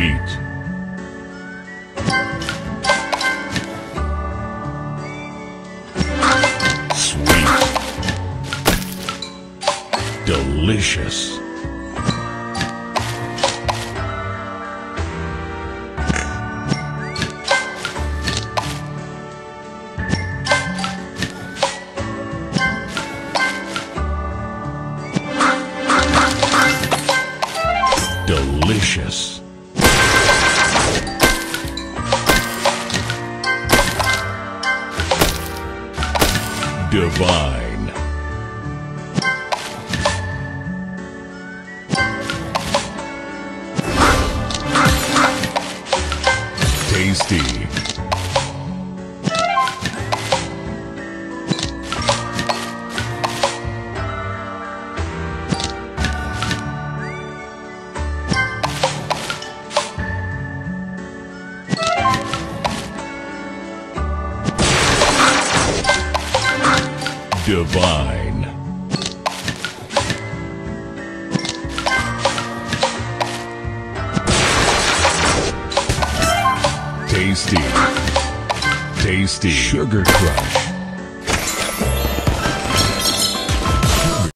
Sweet. Sweet. Delicious. Delicious. Divine. Tasty. Divine. Tasty. Tasty. Sugar Crush.